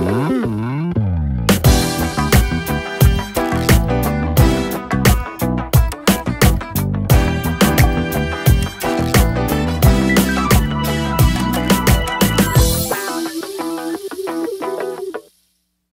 Mm-hmm.